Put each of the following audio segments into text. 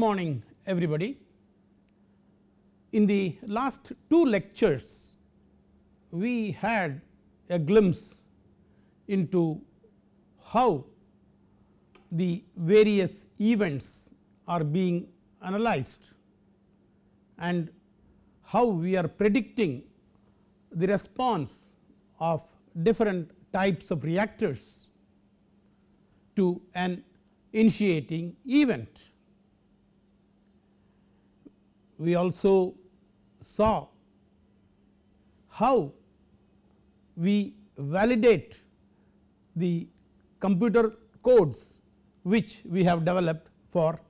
morning everybody. In the last two lectures we had a glimpse into how the various events are being analyzed and how we are predicting the response of different types of reactors to an initiating event. We also saw how we validate the computer codes which we have developed for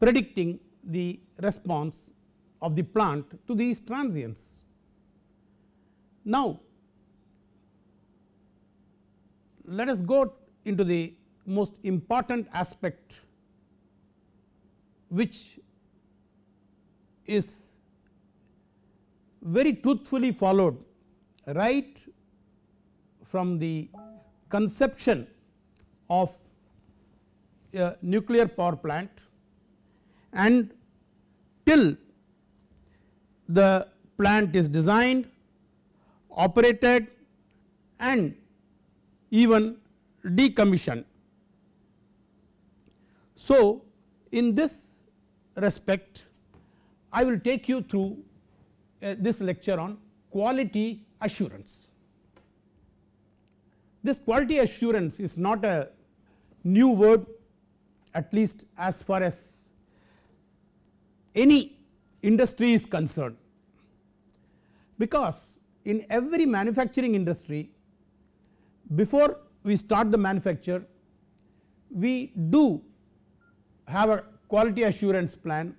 predicting the response of the plant to these transients. Now, let us go into the most important aspect which is very truthfully followed right from the conception of a nuclear power plant and till the plant is designed, operated and even decommissioned. So, in this respect I will take you through uh, this lecture on quality assurance. This quality assurance is not a new word at least as far as any industry is concerned because in every manufacturing industry before we start the manufacture we do have a quality assurance plan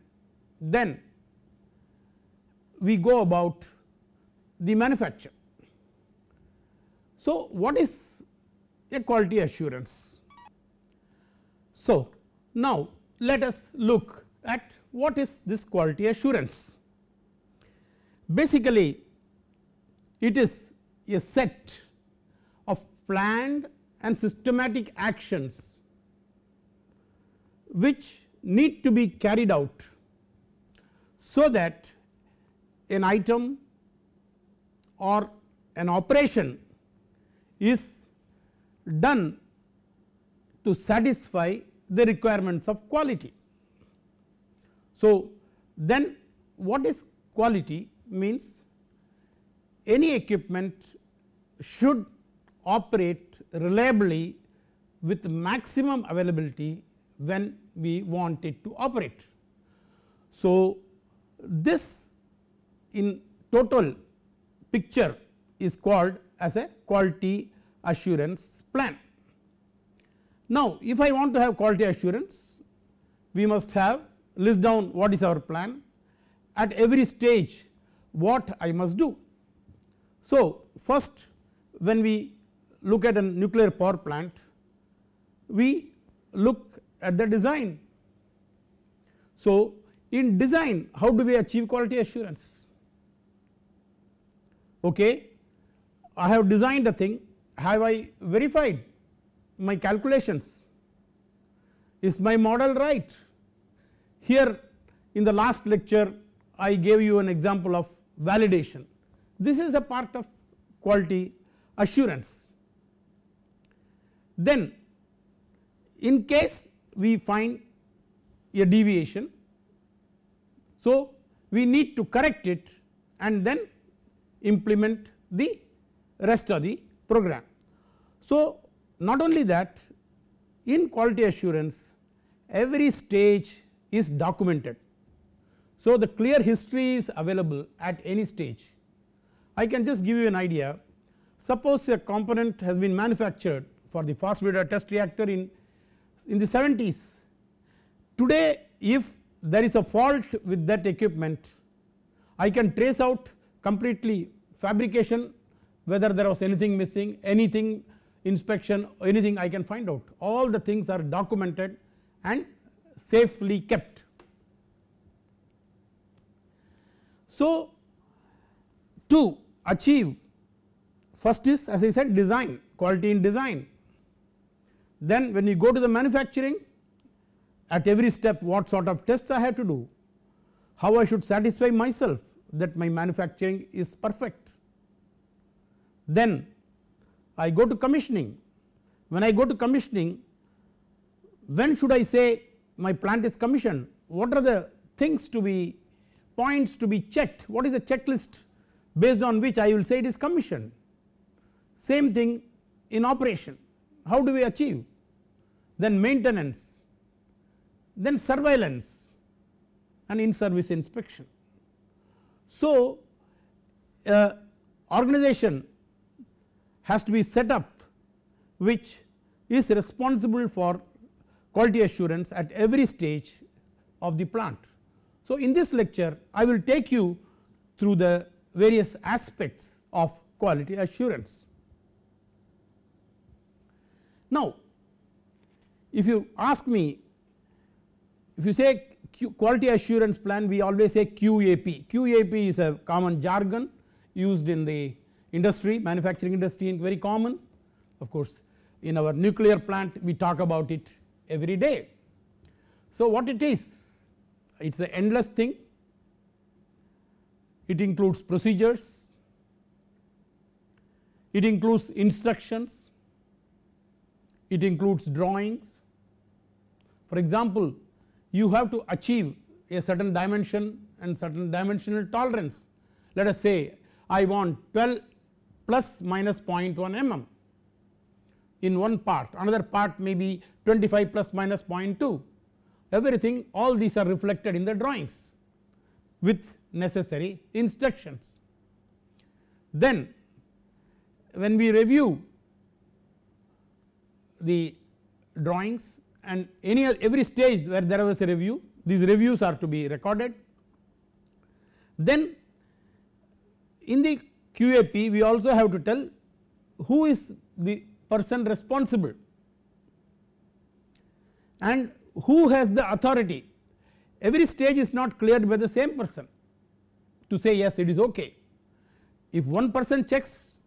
then we go about the manufacture. So, what is a quality assurance? So, now let us look at what is this quality assurance. Basically it is a set of planned and systematic actions which need to be carried out so that an item or an operation is done to satisfy the requirements of quality. So, then what is quality means any equipment should operate reliably with maximum availability when we want it to operate. So, this in total picture is called as a quality assurance plan. Now, if I want to have quality assurance we must have list down what is our plan at every stage what I must do. So, first when we look at a nuclear power plant we look at the design. So, in design how do we achieve quality assurance? Okay, I have designed a thing have I verified my calculations? Is my model right? Here in the last lecture I gave you an example of validation. This is a part of quality assurance. Then in case we find a deviation so we need to correct it and then implement the rest of the program. So, not only that in quality assurance every stage is documented. So, the clear history is available at any stage. I can just give you an idea suppose a component has been manufactured for the fast breeder test reactor in, in the 70s. Today if there is a fault with that equipment I can trace out completely fabrication whether there was anything missing anything inspection anything I can find out all the things are documented and safely kept. So, to achieve first is as I said design quality in design then when you go to the manufacturing at every step what sort of tests I have to do, how I should satisfy myself that my manufacturing is perfect. Then I go to commissioning, when I go to commissioning when should I say my plant is commissioned, what are the things to be points to be checked, what is the checklist based on which I will say it is commissioned. Same thing in operation, how do we achieve? Then maintenance, then surveillance and in service inspection. So, uh, organization has to be set up which is responsible for quality assurance at every stage of the plant. So, in this lecture I will take you through the various aspects of quality assurance. Now, if you ask me if you say Quality assurance plan we always say QAP, QAP is a common jargon used in the industry manufacturing industry in very common. Of course in our nuclear plant we talk about it every day. So what it is? It is an endless thing. It includes procedures. It includes instructions. It includes drawings. For example you have to achieve a certain dimension and certain dimensional tolerance. Let us say I want 12 plus minus 0.1 mm in one part. Another part may be 25 plus minus 0.2 everything all these are reflected in the drawings with necessary instructions. Then when we review the drawings and any every stage where there was a review these reviews are to be recorded. Then in the QAP we also have to tell who is the person responsible and who has the authority every stage is not cleared by the same person to say yes it is ok. If one person checks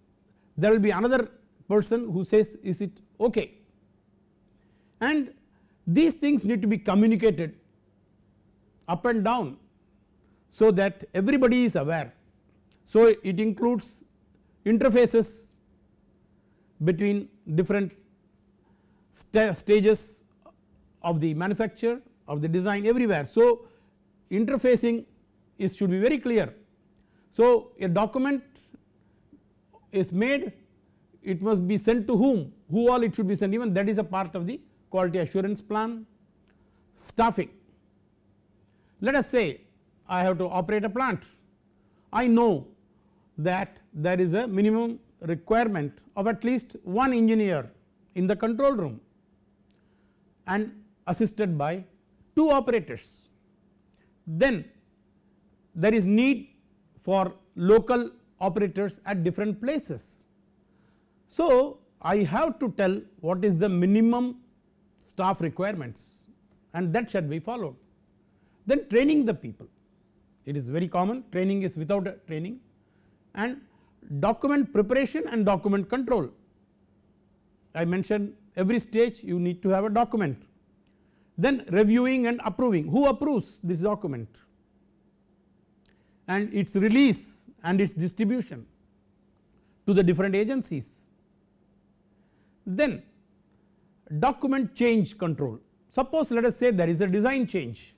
there will be another person who says is it ok and these things need to be communicated up and down so that everybody is aware. So it includes interfaces between different st stages of the manufacture of the design everywhere. So interfacing is should be very clear. So a document is made it must be sent to whom who all it should be sent even that is a part of the quality assurance plan. Staffing let us say I have to operate a plant I know that there is a minimum requirement of at least one engineer in the control room and assisted by 2 operators. Then there is need for local operators at different places. So I have to tell what is the minimum staff requirements and that should be followed. Then training the people it is very common training is without training and document preparation and document control. I mentioned every stage you need to have a document then reviewing and approving who approves this document and its release and its distribution to the different agencies. Then document change control suppose let us say there is a design change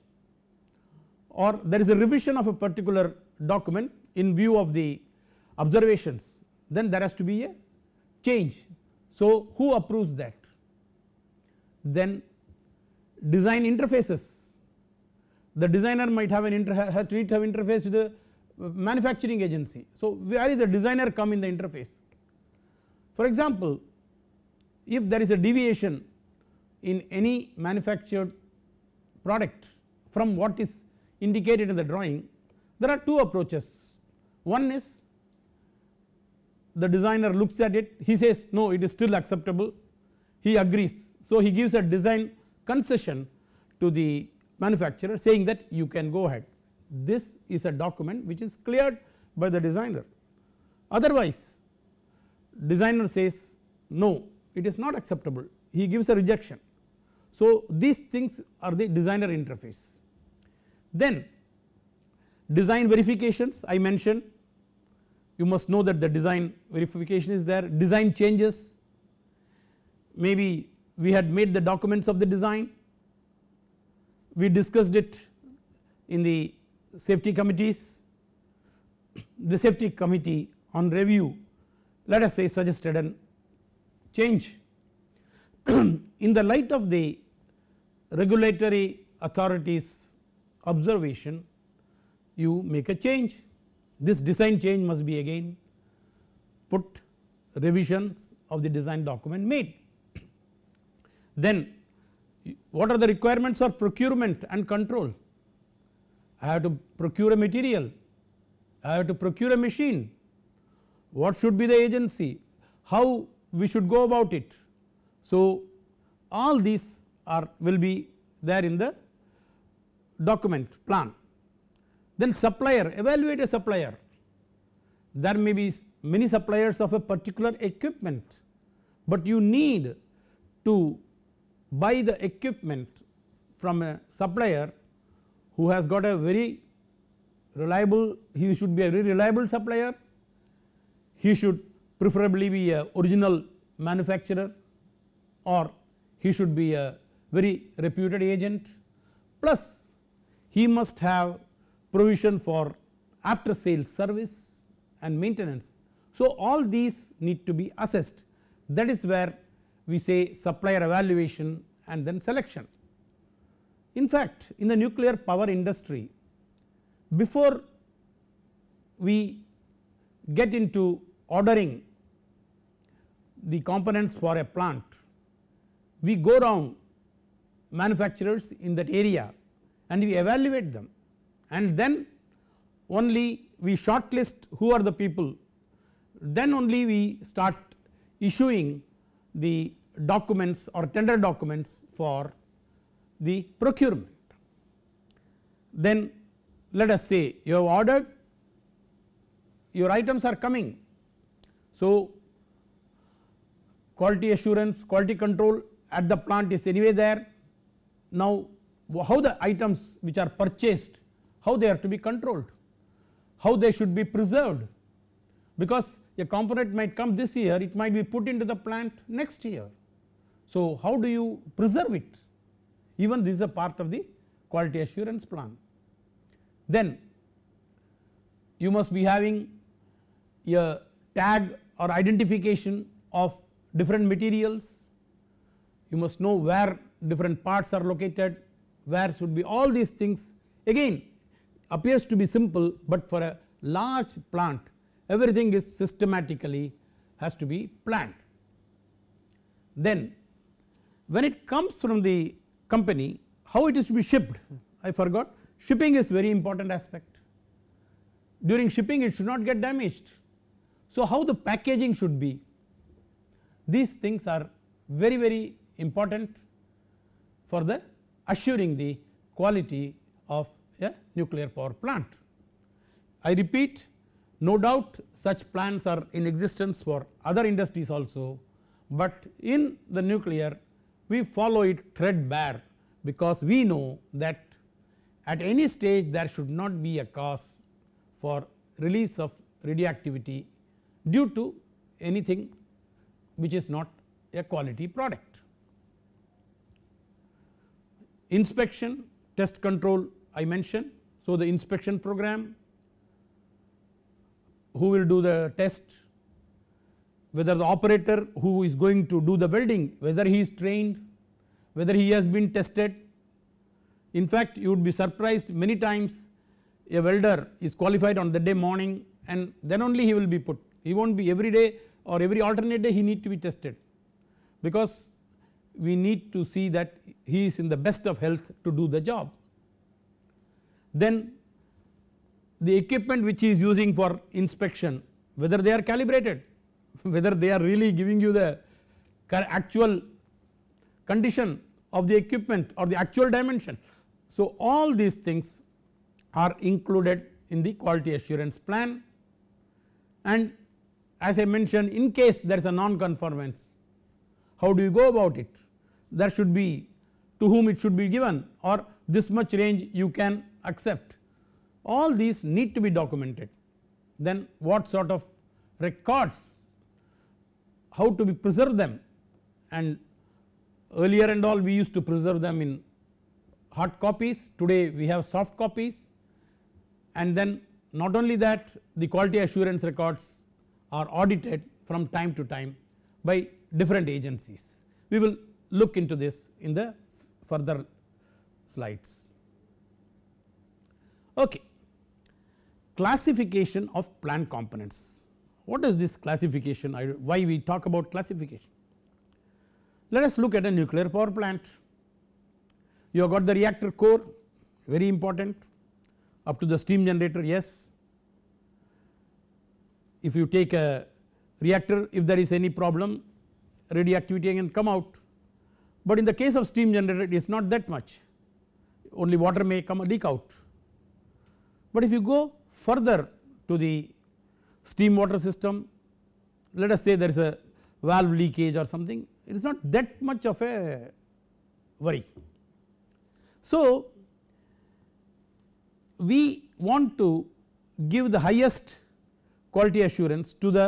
or there is a revision of a particular document in view of the observations then there has to be a change. So who approves that then design interfaces the designer might have an inter to have interface with the manufacturing agency. So where is the designer come in the interface for example if there is a deviation in any manufactured product from what is indicated in the drawing there are two approaches. One is the designer looks at it he says no it is still acceptable. He agrees. So he gives a design concession to the manufacturer saying that you can go ahead. This is a document which is cleared by the designer. Otherwise designer says no it is not acceptable. He gives a rejection. So, these things are the designer interface. Then design verifications I mentioned. You must know that the design verification is there. Design changes. Maybe we had made the documents of the design. We discussed it in the safety committees. The safety committee on review let us say suggested an change. In the light of the regulatory authorities observation you make a change. This design change must be again put revisions of the design document made. Then what are the requirements for procurement and control? I have to procure a material, I have to procure a machine, what should be the agency, how we should go about it. So all these are will be there in the document plan. Then supplier evaluate a supplier there may be many suppliers of a particular equipment, but you need to buy the equipment from a supplier who has got a very reliable he should be a very reliable supplier he should preferably be a original manufacturer or he should be a very reputed agent plus he must have provision for after sales service and maintenance. So, all these need to be assessed that is where we say supplier evaluation and then selection. In fact, in the nuclear power industry before we get into ordering the components for a plant we go around manufacturers in that area and we evaluate them and then only we shortlist who are the people then only we start issuing the documents or tender documents for the procurement. Then let us say you have ordered your items are coming. So quality assurance quality control at the plant is anyway there. Now how the items which are purchased how they are to be controlled, how they should be preserved because a component might come this year it might be put into the plant next year. So how do you preserve it even this is a part of the quality assurance plan. Then you must be having a tag or identification of different materials, you must know where different parts are located, where should be all these things. Again appears to be simple, but for a large plant everything is systematically has to be planned. Then when it comes from the company how it is to be shipped? I forgot. Shipping is very important aspect. During shipping it should not get damaged. So how the packaging should be these things are very very important for the assuring the quality of a nuclear power plant. I repeat no doubt such plants are in existence for other industries also, but in the nuclear we follow it threadbare because we know that at any stage there should not be a cause for release of radioactivity due to anything which is not a quality product. Inspection, test control I mentioned. So, the inspection program who will do the test whether the operator who is going to do the welding whether he is trained whether he has been tested. In fact, you would be surprised many times a welder is qualified on the day morning and then only he will be put he will not be every day or every alternate day he need to be tested. Because we need to see that he is in the best of health to do the job. Then the equipment which he is using for inspection whether they are calibrated whether they are really giving you the actual condition of the equipment or the actual dimension. So all these things are included in the quality assurance plan. And as I mentioned in case there is a non conformance how do you go about it? There should be to whom it should be given or this much range you can accept. All these need to be documented. Then what sort of records how to be preserve them? And earlier and all we used to preserve them in hard copies. Today we have soft copies. And then not only that the quality assurance records are audited from time to time by different agencies. We will look into this in the further slides. Okay. Classification of plant components. What is this classification? Why we talk about classification? Let us look at a nuclear power plant. You have got the reactor core very important up to the steam generator yes. If you take a reactor if there is any problem radioactivity can come out but in the case of steam generator it is not that much only water may come leak out. But if you go further to the steam water system let us say there is a valve leakage or something it is not that much of a worry. So we want to give the highest quality assurance to the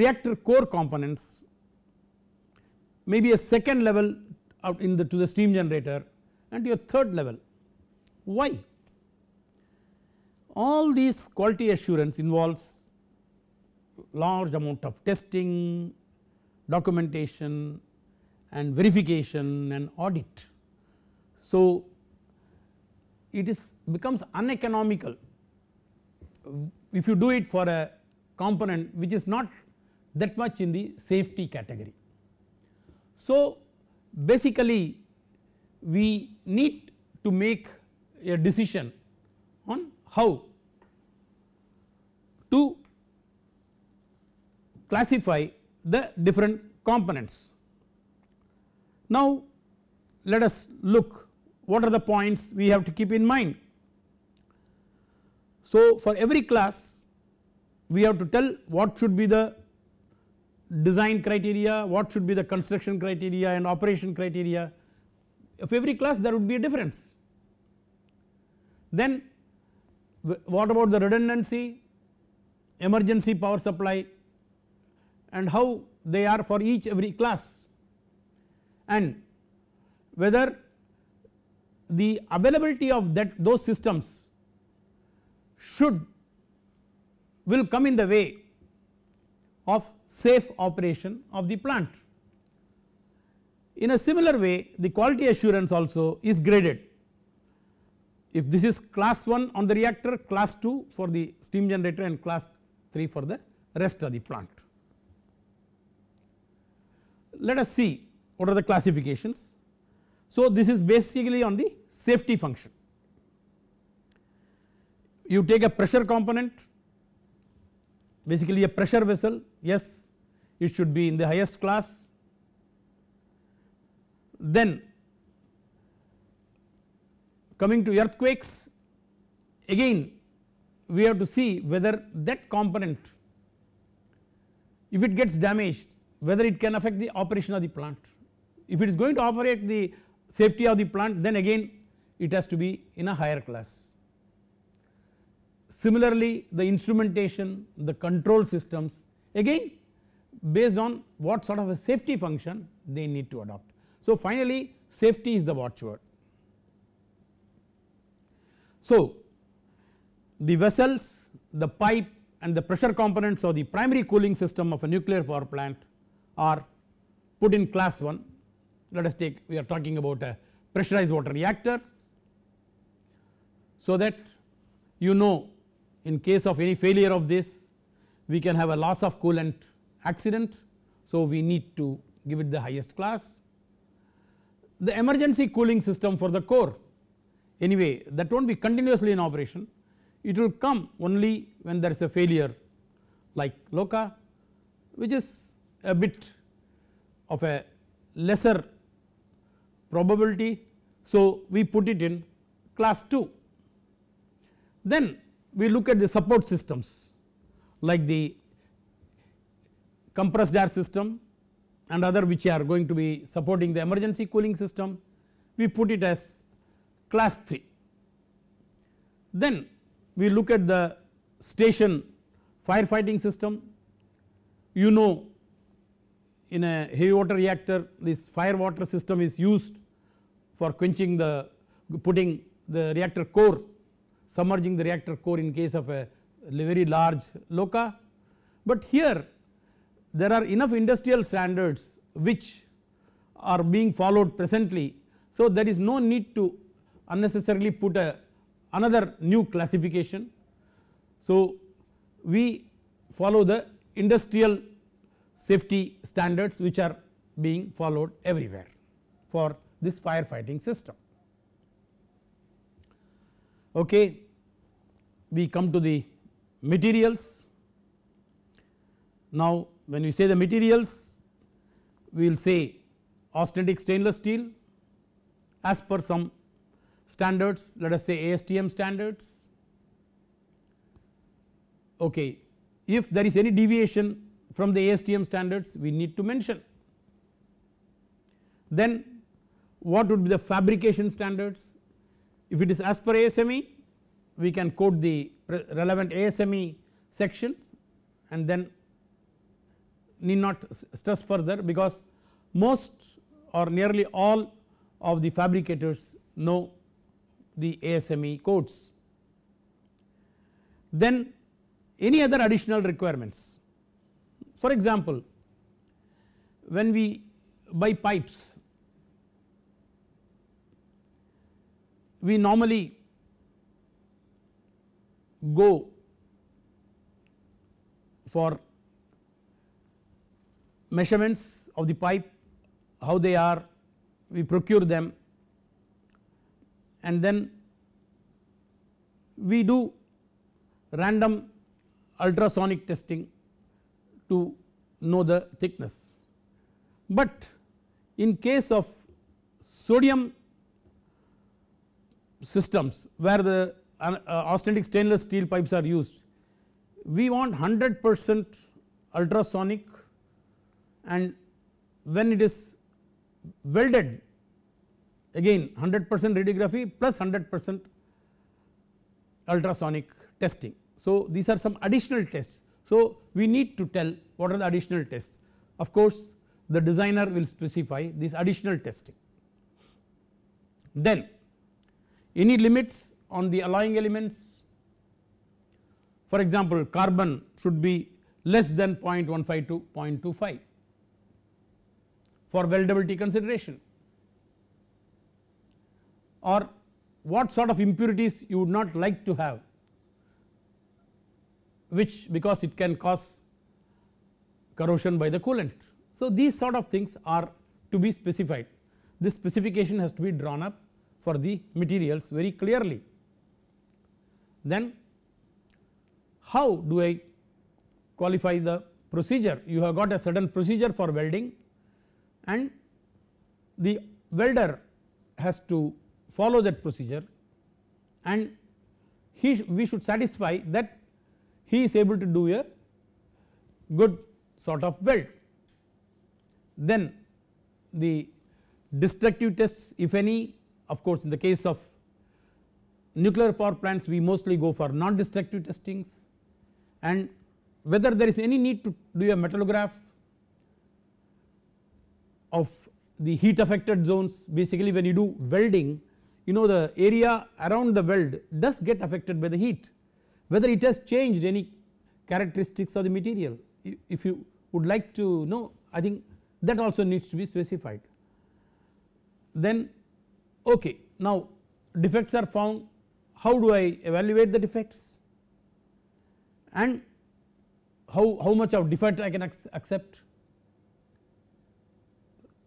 reactor core components maybe a second level out in the to the steam generator and to your third level. Why? All these quality assurance involves large amount of testing, documentation and verification and audit. So it is becomes uneconomical if you do it for a component which is not that much in the safety category. So basically we need to make a decision on how to classify the different components. Now let us look what are the points we have to keep in mind. So for every class we have to tell what should be the design criteria, what should be the construction criteria and operation criteria of every class there would be a difference. Then what about the redundancy, emergency power supply and how they are for each every class and whether the availability of that those systems should will come in the way of safe operation of the plant. In a similar way the quality assurance also is graded. If this is class 1 on the reactor, class 2 for the steam generator and class 3 for the rest of the plant. Let us see what are the classifications. So this is basically on the safety function. You take a pressure component basically a pressure vessel yes it should be in the highest class. Then coming to earthquakes again we have to see whether that component if it gets damaged whether it can affect the operation of the plant. If it is going to operate the safety of the plant then again it has to be in a higher class. Similarly the instrumentation, the control systems again based on what sort of a safety function they need to adopt. So finally safety is the watchword. So the vessels, the pipe and the pressure components of the primary cooling system of a nuclear power plant are put in class 1 let us take we are talking about a pressurized water reactor so that you know in case of any failure of this we can have a loss of coolant accident so we need to give it the highest class. The emergency cooling system for the core anyway that will not be continuously in operation it will come only when there is a failure like LOCA which is a bit of a lesser probability so we put it in class 2. Then we look at the support systems like the compressed air system and other which are going to be supporting the emergency cooling system we put it as class 3. Then we look at the station firefighting system you know in a heavy water reactor this fire water system is used for quenching the putting the reactor core submerging the reactor core in case of a very large loca. But here there are enough industrial standards which are being followed presently. So, there is no need to unnecessarily put a another new classification. So, we follow the industrial safety standards which are being followed everywhere for this firefighting system. Okay. We come to the materials. Now, when we say the materials we will say austenitic stainless steel as per some standards let us say ASTM standards. Okay. If there is any deviation from the ASTM standards we need to mention. Then what would be the fabrication standards if it is as per ASME we can quote the relevant ASME sections and then need not stress further because most or nearly all of the fabricators know the ASME codes. Then any other additional requirements for example when we buy pipes we normally go for measurements of the pipe how they are we procure them and then we do random ultrasonic testing to know the thickness. But in case of sodium systems where the uh, austenitic stainless steel pipes are used we want 100 percent ultrasonic and when it is welded again 100 percent radiography plus 100 percent ultrasonic testing. So, these are some additional tests. So, we need to tell what are the additional tests of course the designer will specify this additional testing. Then any limits on the alloying elements? For example carbon should be less than 0.15 to 0.25 for weldability consideration. Or what sort of impurities you would not like to have which because it can cause corrosion by the coolant. So, these sort of things are to be specified. This specification has to be drawn up for the materials very clearly. Then how do I qualify the procedure you have got a certain procedure for welding and the welder has to follow that procedure and he we should satisfy that he is able to do a good sort of weld. Then the destructive tests if any of course in the case of nuclear power plants we mostly go for non destructive testings and whether there is any need to do a metallograph of the heat affected zones basically when you do welding you know the area around the weld does get affected by the heat whether it has changed any characteristics of the material if you would like to know I think that also needs to be specified. Then okay now defects are found how do I evaluate the defects and how, how much of defect I can accept.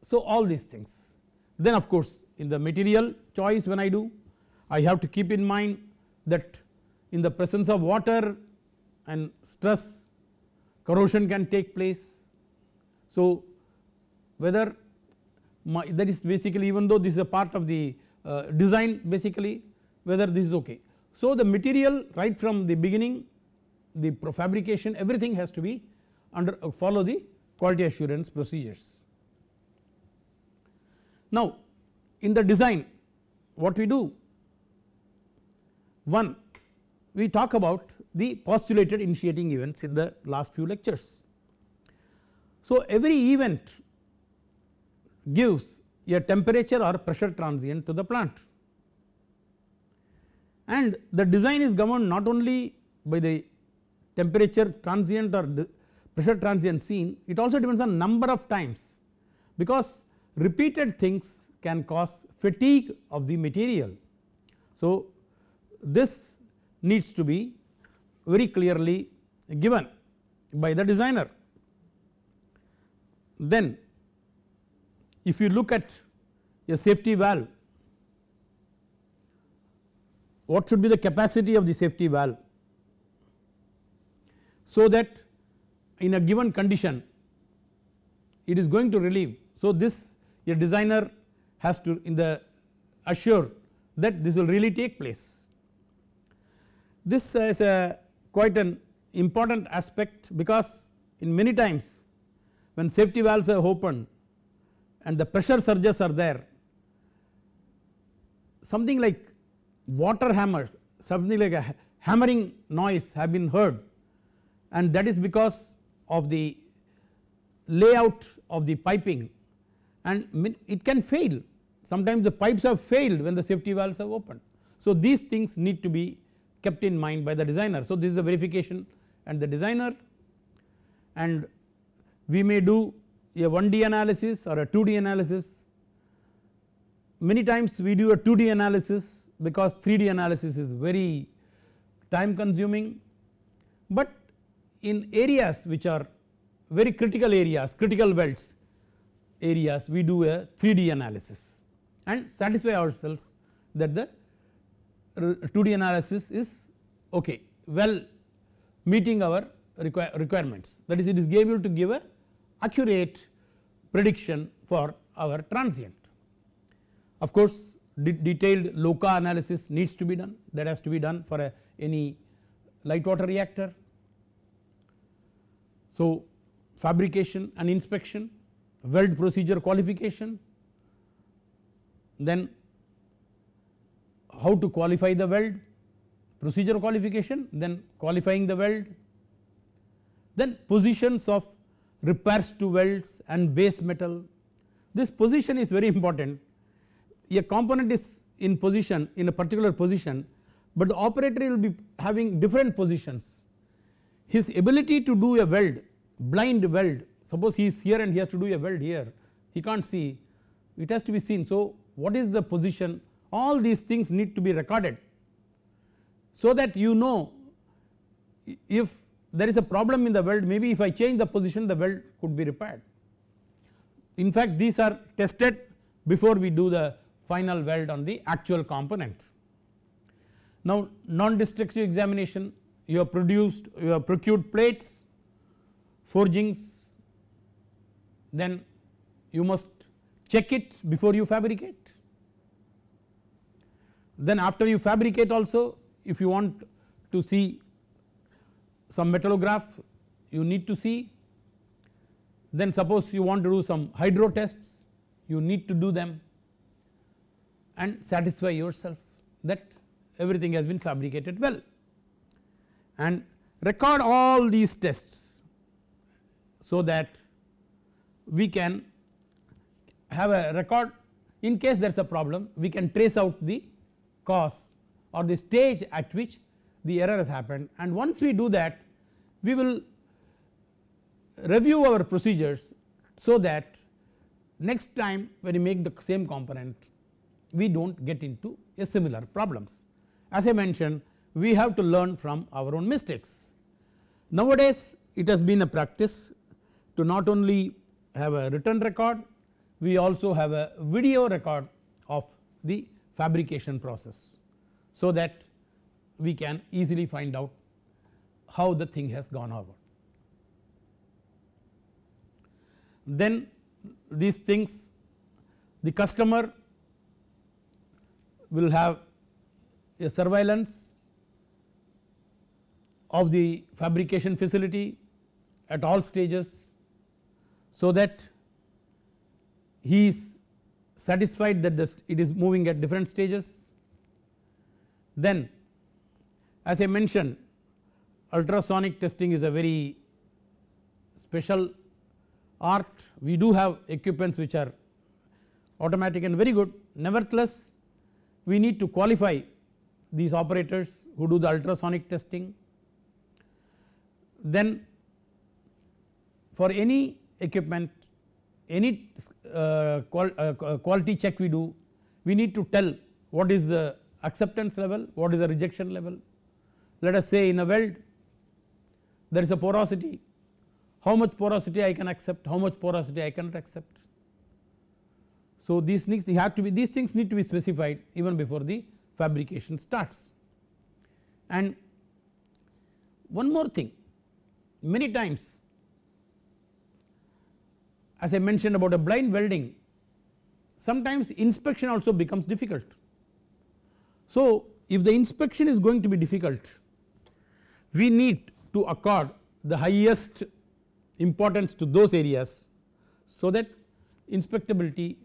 So all these things then of course in the material choice when I do I have to keep in mind that in the presence of water and stress corrosion can take place. So whether that is basically even though this is a part of the uh, design basically whether this is okay. So the material right from the beginning the fabrication everything has to be under uh, follow the quality assurance procedures. Now in the design what we do one we talk about the postulated initiating events in the last few lectures. So every event gives a temperature or pressure transient to the plant and the design is governed not only by the temperature transient or pressure transient seen it also depends on number of times because repeated things can cause fatigue of the material. So this needs to be very clearly given by the designer. Then if you look at a safety valve what should be the capacity of the safety valve so that in a given condition it is going to relieve. So this a designer has to in the assure that this will really take place. This is a quite an important aspect because in many times when safety valves are opened and the pressure surges are there. Something like water hammers something like a hammering noise have been heard. And that is because of the layout of the piping. And it can fail. Sometimes the pipes have failed when the safety valves have opened. So these things need to be kept in mind by the designer. So this is the verification and the designer. And we may do a 1D analysis or a 2D analysis. Many times we do a 2D analysis because 3D analysis is very time consuming but in areas which are very critical areas critical welds areas we do a 3D analysis and satisfy ourselves that the 2D analysis is okay well meeting our requirements that is it is able to give a accurate prediction for our transient. Of course de detailed LOCA analysis needs to be done that has to be done for a, any light water reactor. So fabrication and inspection, weld procedure qualification, then how to qualify the weld, procedure qualification, then qualifying the weld, then positions of repairs to welds and base metal. This position is very important. A component is in position in a particular position, but the operator will be having different positions. His ability to do a weld, blind weld, suppose he is here and he has to do a weld here, he can't see, it has to be seen. So what is the position all these things need to be recorded so that you know if there is a problem in the weld maybe if I change the position the weld could be repaired. In fact these are tested before we do the final weld on the actual component. Now non-destructive examination you have produced you have procured plates forgings then you must check it before you fabricate then after you fabricate also if you want to see some metallograph you need to see. Then suppose you want to do some hydro tests you need to do them and satisfy yourself that everything has been fabricated well. And record all these tests so that we can have a record. In case there is a problem we can trace out the cause or the stage at which the error has happened and once we do that we will review our procedures so that next time when we make the same component we do not get into a similar problems. As I mentioned we have to learn from our own mistakes. Nowadays it has been a practice to not only have a written record we also have a video record of the fabrication process so that we can easily find out how the thing has gone over. Then these things the customer will have a surveillance of the fabrication facility at all stages so that he is satisfied that it is moving at different stages. Then as I mentioned ultrasonic testing is a very special art we do have equipments which are automatic and very good nevertheless we need to qualify these operators who do the ultrasonic testing. Then for any equipment any uh, qual, uh, quality check we do we need to tell what is the acceptance level what is the rejection level. Let us say in a weld there is a porosity how much porosity I can accept how much porosity I cannot accept. So these things have to be these things need to be specified even before the fabrication starts. And one more thing many times as I mentioned about a blind welding sometimes inspection also becomes difficult. So if the inspection is going to be difficult we need to accord the highest importance to those areas so that inspectability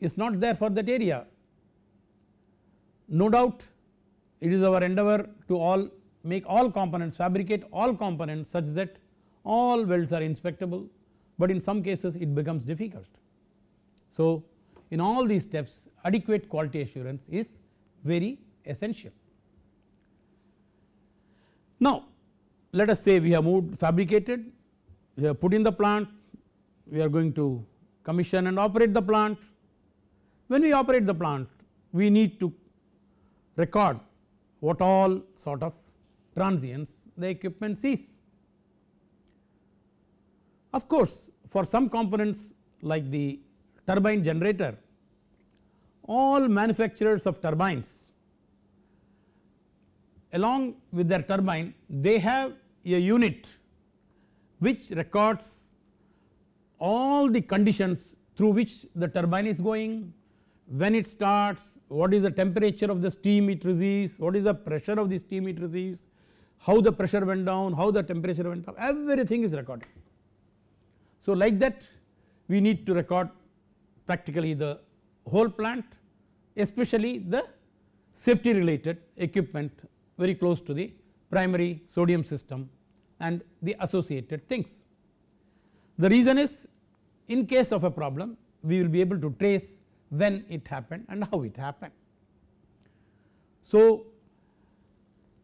is not there for that area no doubt it is our endeavor to all make all components fabricate all components such that all welds are inspectable but in some cases it becomes difficult. So in all these steps adequate quality assurance is very essential. Now let us say we have moved fabricated we have put in the plant we are going to commission and operate the plant. When we operate the plant we need to record what all sort of transients the equipment sees. Of course, for some components like the turbine generator all manufacturers of turbines along with their turbine they have a unit which records all the conditions through which the turbine is going when it starts, what is the temperature of the steam it receives, what is the pressure of the steam it receives, how the pressure went down, how the temperature went up, everything is recorded. So like that we need to record practically the whole plant especially the safety related equipment very close to the primary sodium system and the associated things. The reason is in case of a problem we will be able to trace when it happened and how it happened. So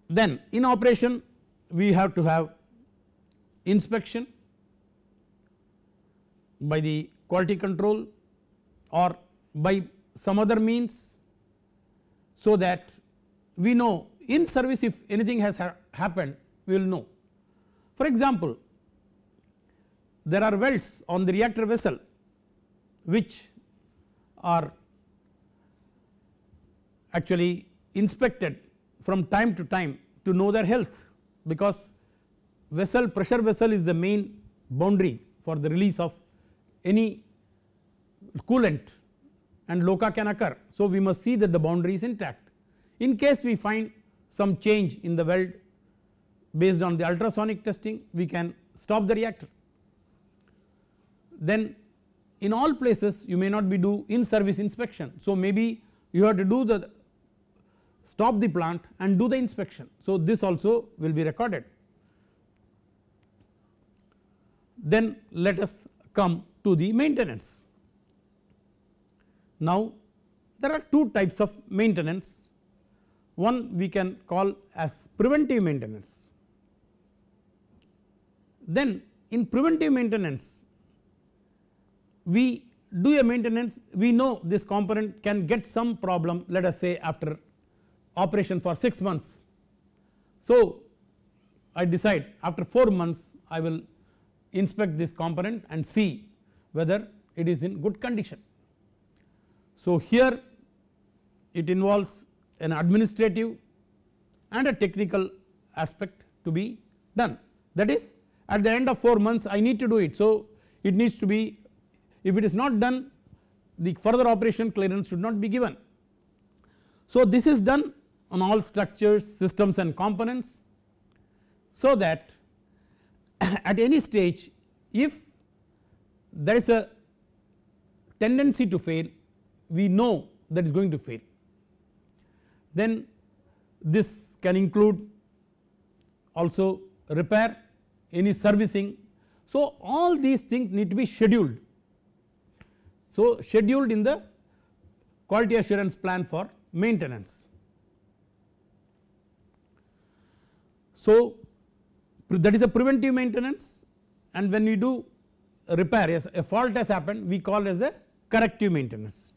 then in operation we have to have inspection by the quality control or by some other means so that we know in service if anything has ha happened we will know. For example, there are welds on the reactor vessel which are actually inspected from time to time to know their health because vessel pressure vessel is the main boundary for the release of any coolant and LOCA can occur. So we must see that the boundary is intact. In case we find some change in the weld based on the ultrasonic testing we can stop the reactor. Then in all places you may not be do in service inspection. So maybe you have to do the stop the plant and do the inspection. So this also will be recorded. Then let us come to the maintenance. Now there are two types of maintenance one we can call as preventive maintenance. Then in preventive maintenance we do a maintenance we know this component can get some problem let us say after operation for 6 months. So I decide after 4 months I will inspect this component and see whether it is in good condition. So here it involves an administrative and a technical aspect to be done that is at the end of 4 months I need to do it. So it needs to be if it is not done the further operation clearance should not be given. So this is done on all structures, systems and components so that at any stage if there is a tendency to fail we know that is going to fail. Then this can include also repair any servicing. So all these things need to be scheduled. So scheduled in the quality assurance plan for maintenance. So that is a preventive maintenance and when we do repair yes, a fault has happened we call as a corrective maintenance.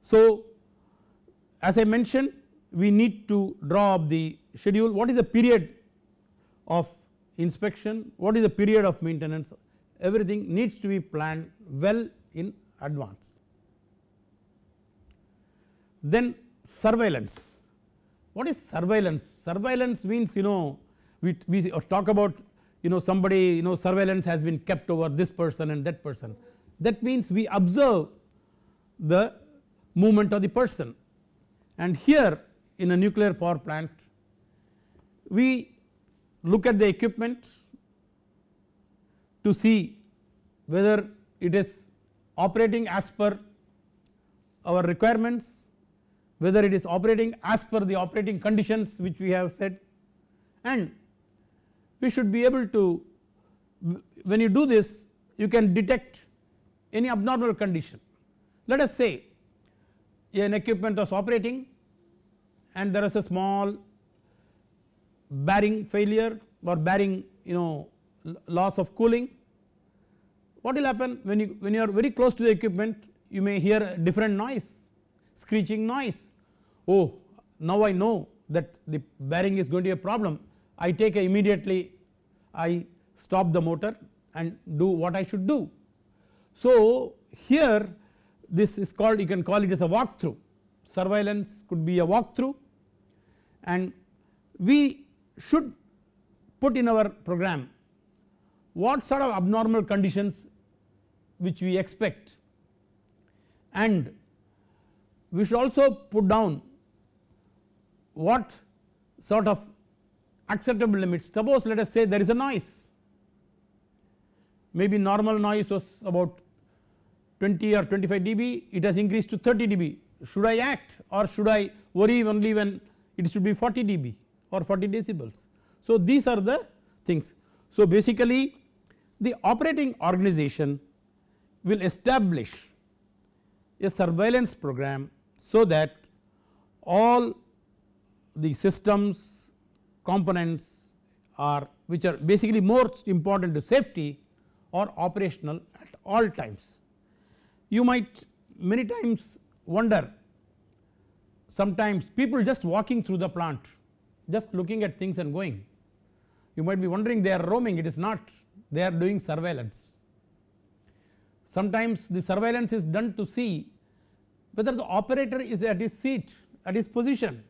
So as I mentioned we need to draw up the schedule. What is the period of inspection? What is the period of maintenance? Everything needs to be planned well in advance. Then surveillance. What is surveillance? Surveillance means you know we, we talk about you know somebody you know surveillance has been kept over this person and that person. That means we observe the movement of the person and here in a nuclear power plant we look at the equipment to see whether it is operating as per our requirements whether it is operating as per the operating conditions which we have said and we should be able to when you do this you can detect any abnormal condition. Let us say an equipment was operating and there is a small bearing failure or bearing you know loss of cooling. What will happen when you when you are very close to the equipment you may hear a different noise screeching noise oh now I know that the bearing is going to be a problem I take immediately I stop the motor and do what I should do. So here this is called you can call it as a walkthrough surveillance could be a walkthrough. And we should put in our program what sort of abnormal conditions which we expect. And we should also put down what sort of acceptable limits. Suppose let us say there is a noise. Maybe normal noise was about 20 or 25 dB it has increased to 30 dB should I act or should I worry only when it should be 40 dB or 40 decibels. So these are the things. So basically the operating organization will establish a surveillance program so that all the systems components are which are basically most important to safety or operational at all times. You might many times wonder. Sometimes people just walking through the plant just looking at things and going. You might be wondering they are roaming. It is not. They are doing surveillance. Sometimes the surveillance is done to see whether the operator is at his seat at his position.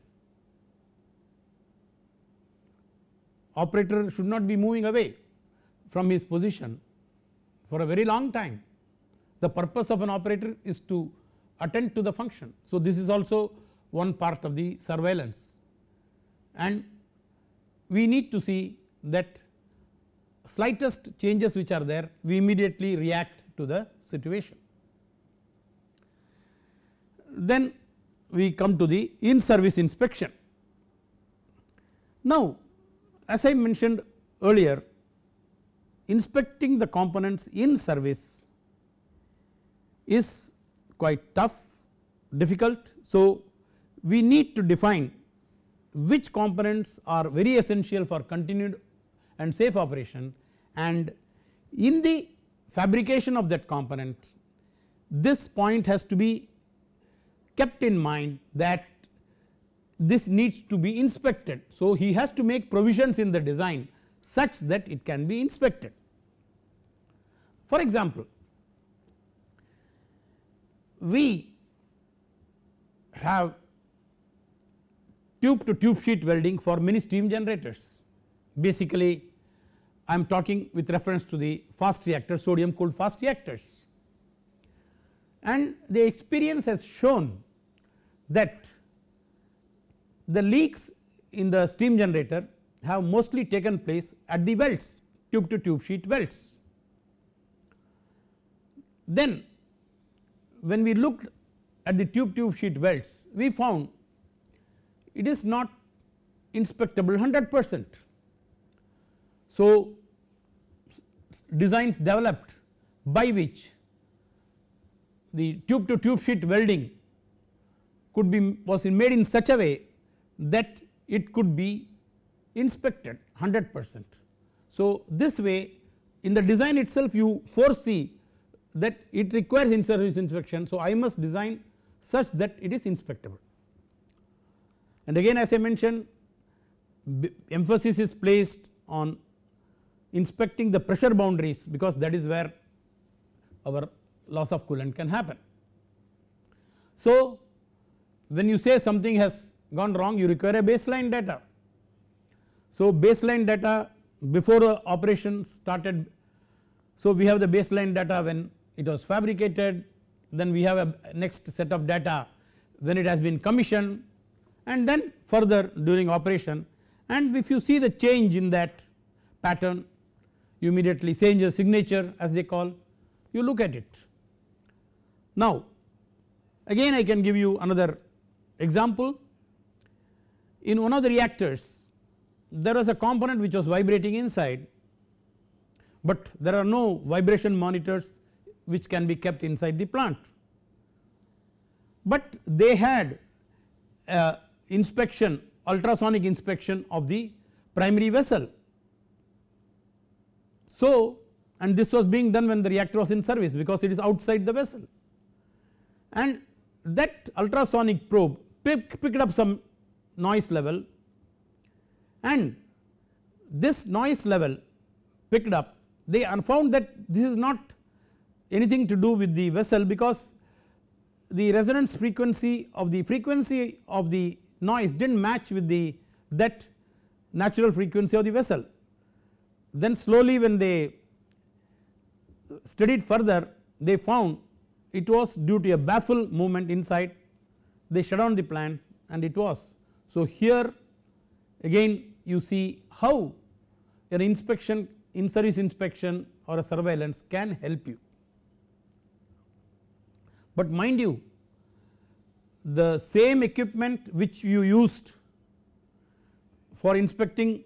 Operator should not be moving away from his position for a very long time. The purpose of an operator is to attend to the function. So this is also one part of the surveillance and we need to see that slightest changes which are there we immediately react to the situation. Then we come to the in service inspection. Now as I mentioned earlier inspecting the components in service is quite tough difficult. So we need to define which components are very essential for continued and safe operation and in the fabrication of that component this point has to be kept in mind that this needs to be inspected. So he has to make provisions in the design such that it can be inspected. For example, we have tube to tube sheet welding for many steam generators. Basically I am talking with reference to the fast reactor sodium cooled fast reactors and the experience has shown that the leaks in the steam generator have mostly taken place at the welds tube to tube sheet welds. Then when we looked at the tube tube sheet welds we found it is not inspectable 100 percent. So, designs developed by which the tube to tube sheet welding could be was made in such a way that it could be inspected 100 percent. So, this way in the design itself you foresee that it requires in service inspection. So, I must design such that it is inspectable and again as I mentioned emphasis is placed on inspecting the pressure boundaries because that is where our loss of coolant can happen. So, when you say something has gone wrong you require a baseline data. So, baseline data before the operation started. So, we have the baseline data when it was fabricated then we have a next set of data when it has been commissioned and then further during operation. And if you see the change in that pattern you immediately change the signature as they call you look at it. Now again I can give you another example. In one of the reactors there was a component which was vibrating inside but there are no vibration monitors which can be kept inside the plant. But they had uh, inspection ultrasonic inspection of the primary vessel. So and this was being done when the reactor was in service because it is outside the vessel and that ultrasonic probe pick, picked up some noise level and this noise level picked up they found that this is not anything to do with the vessel because the resonance frequency of the frequency of the noise did not match with the that natural frequency of the vessel. Then slowly when they studied further they found it was due to a baffle movement inside they shut down the plant and it was. So here again you see how an inspection in service inspection or a surveillance can help you. But mind you the same equipment which you used for inspecting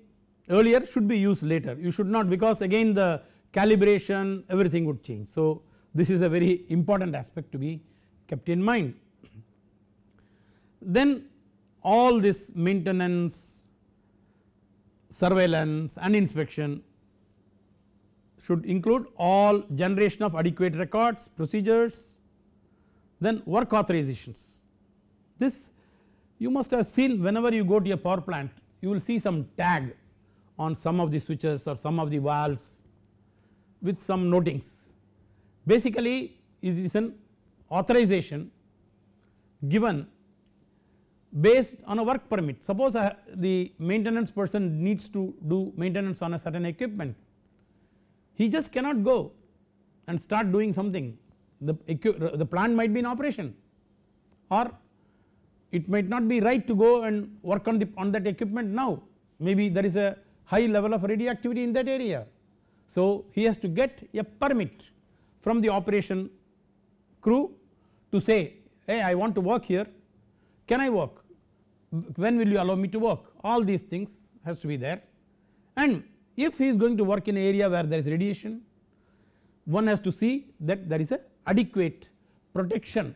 earlier should be used later you should not because again the calibration everything would change. So this is a very important aspect to be kept in mind. Then all this maintenance, surveillance and inspection should include all generation of adequate records, procedures, then work authorizations this you must have seen whenever you go to a power plant you will see some tag on some of the switches or some of the valves with some notings. Basically it is an authorization given based on a work permit. Suppose uh, the maintenance person needs to do maintenance on a certain equipment, he just cannot go and start doing something the, the plant might be in operation. Or it might not be right to go and work on the on that equipment now. Maybe there is a high level of radioactivity in that area. So he has to get a permit from the operation crew to say hey I want to work here. Can I work? When will you allow me to work? All these things has to be there. And if he is going to work in an area where there is radiation one has to see that there is a adequate protection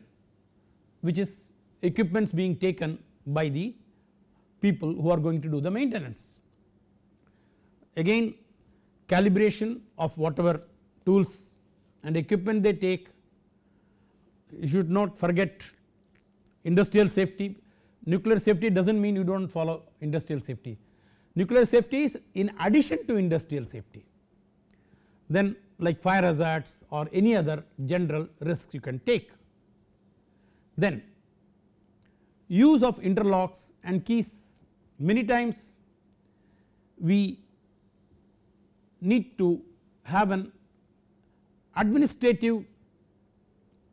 which is equipments being taken by the people who are going to do the maintenance. Again calibration of whatever tools and equipment they take you should not forget industrial safety. Nuclear safety does not mean you do not follow industrial safety. Nuclear safety is in addition to industrial safety. Then like fire hazards or any other general risks you can take then use of interlocks and keys many times we need to have an administrative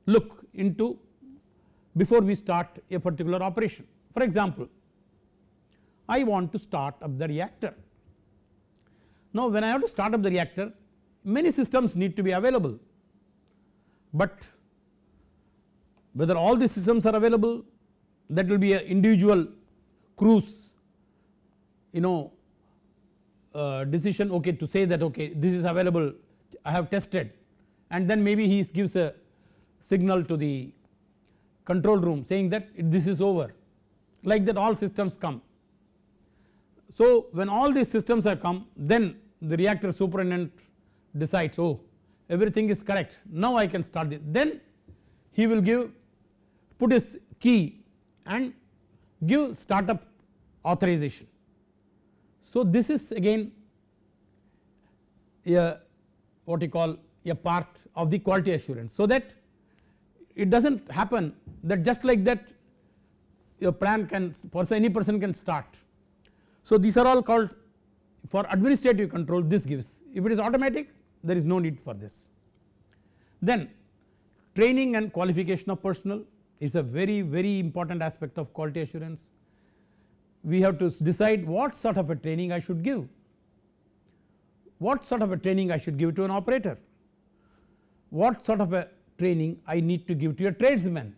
look into before we start a particular operation. For example, I want to start up the reactor. Now when I have to start up the reactor many systems need to be available, but whether all the systems are available that will be an individual crews you know uh, decision okay to say that okay this is available I have tested. And then maybe he gives a signal to the control room saying that this is over. Like that all systems come. So when all these systems have come then the reactor superintendent decides oh everything is correct now I can start this then he will give put his key and give startup authorization. So this is again a what you call a part of the quality assurance so that it does not happen that just like that a plan can person any person can start. So these are all called for administrative control this gives if it is automatic there is no need for this. Then training and qualification of personnel is a very very important aspect of quality assurance. We have to decide what sort of a training I should give, what sort of a training I should give to an operator, what sort of a training I need to give to a tradesman,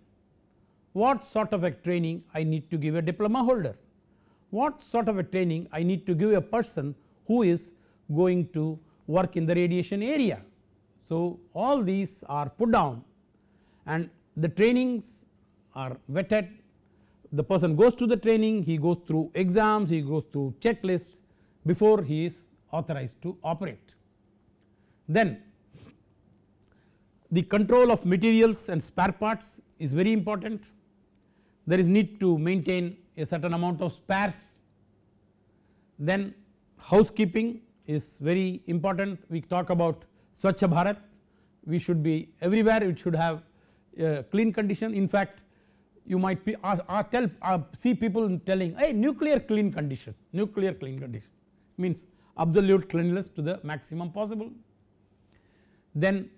what sort of a training I need to give a diploma holder, what sort of a training I need to give a person who is going to work in the radiation area. So all these are put down and the trainings are vetted the person goes to the training he goes through exams he goes through checklists before he is authorized to operate. Then the control of materials and spare parts is very important there is need to maintain a certain amount of spares then housekeeping is very important. We talk about Swachh Bharat. We should be everywhere. It should have clean condition. In fact you might be uh, uh, tell uh, see people telling hey nuclear clean condition nuclear clean condition. Means absolute cleanliness to the maximum possible. Then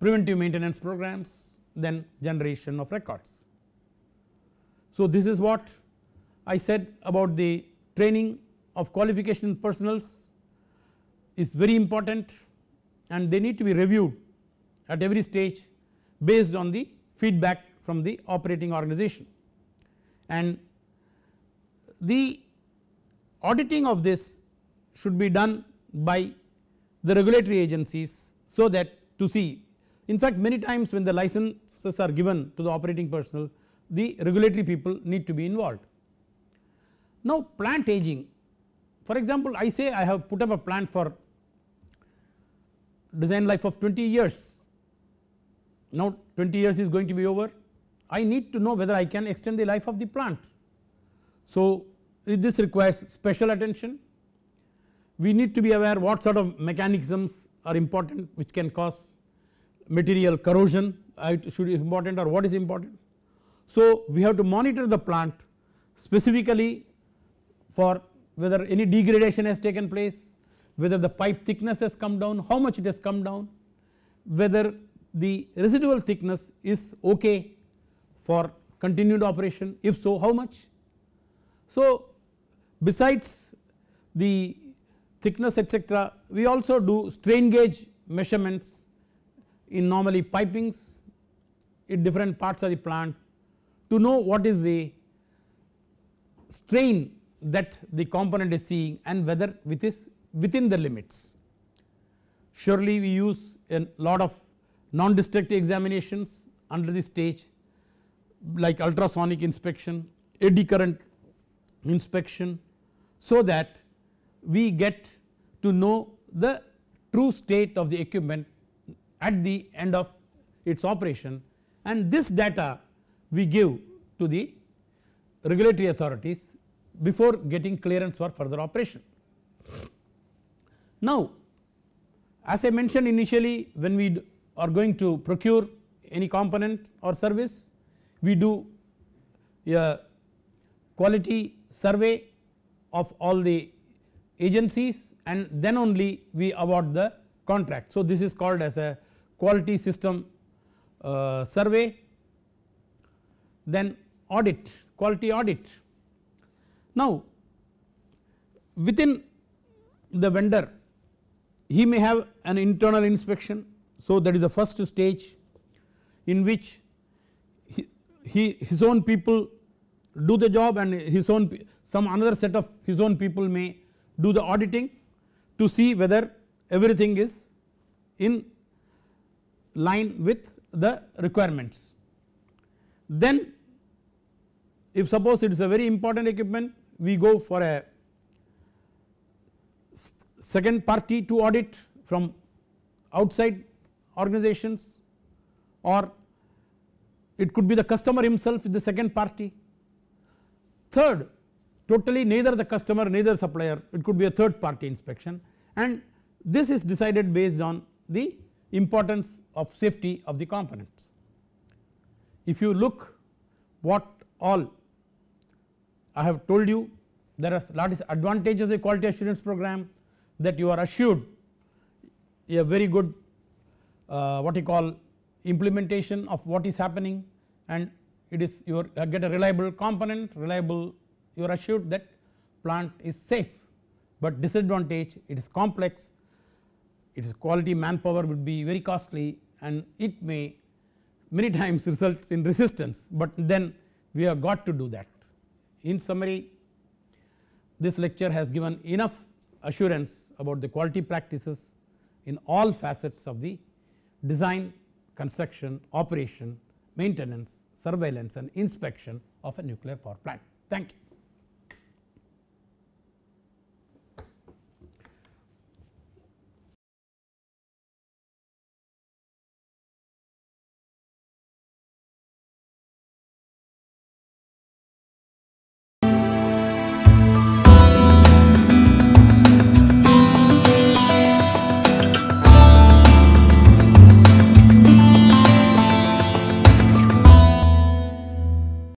preventive maintenance programs then generation of records. So this is what I said about the training of qualification personals is very important and they need to be reviewed at every stage based on the feedback from the operating organization. And the auditing of this should be done by the regulatory agencies so that to see. In fact many times when the licenses are given to the operating personnel the regulatory people need to be involved. Now plant aging. For example I say I have put up a plant for design life of 20 years now 20 years is going to be over I need to know whether I can extend the life of the plant. So this requires special attention we need to be aware what sort of mechanisms are important which can cause material corrosion uh, should be important or what is important. So we have to monitor the plant specifically for whether any degradation has taken place, whether the pipe thickness has come down, how much it has come down, whether the residual thickness is okay for continued operation if so how much. So besides the thickness etc we also do strain gauge measurements in normally pipings in different parts of the plant to know what is the strain that the component is seeing and whether it is within the limits. Surely we use a lot of non-destructive examinations under this stage like ultrasonic inspection, eddy current inspection so that we get to know the true state of the equipment at the end of its operation and this data we give to the regulatory authorities before getting clearance for further operation. Now as I mentioned initially when we are going to procure any component or service we do a quality survey of all the agencies and then only we award the contract. So this is called as a quality system uh, survey then audit quality audit. Now within the vendor he may have an internal inspection so that is the first stage in which he his own people do the job and his own some another set of his own people may do the auditing to see whether everything is in line with the requirements. Then if suppose it is a very important equipment we go for a second party to audit from outside organizations or it could be the customer himself with the second party. Third totally neither the customer neither supplier it could be a third party inspection and this is decided based on the importance of safety of the components. If you look what all I have told you there are lot of advantages of the quality assurance program that you are assured a very good uh, what you call implementation of what is happening and it is you uh, get a reliable component reliable you are assured that plant is safe. But disadvantage it is complex its quality manpower would be very costly and it may many times results in resistance. But then we have got to do that. In summary this lecture has given enough assurance about the quality practices in all facets of the design, construction, operation, maintenance, surveillance and inspection of a nuclear power plant. Thank you.